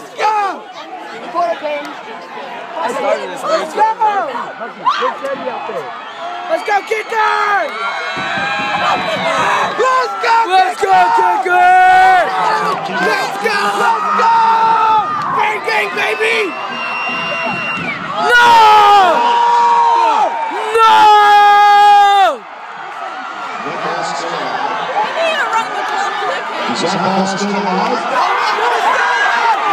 Let's go! I started this way Let's too go! early. Let's go, kicker! Let's go, Let's go, kicker! Let's go! Let's go! Gang, gang, baby! No! No! Maybe around the clock clicking. Is that ball still alive? That's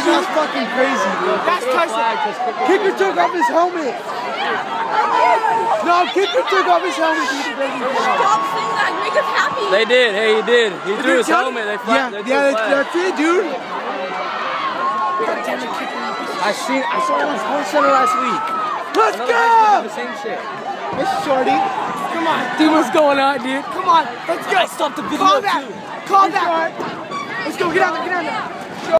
Dude, that's fucking crazy, dude. That's touchdown. Kicker took off his helmet. No, kicker took off his helmet. Stop saying that. Make us happy. They did. Hey, he did. He threw his helmet. They Yeah, flat. they yeah, that's, that's it, dude. I seen. I saw it on Sports Center last week. Let's Another high school did go! the same shit. It's Shorty. Come on. Dude, what's going on, dude? Come on. Let's go. I stopped the video Call too. that. Call that. Let's go. Get out there. Get out there.